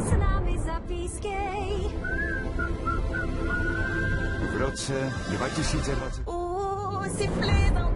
s námi zapískej. V roce 2020... Uh, si plédom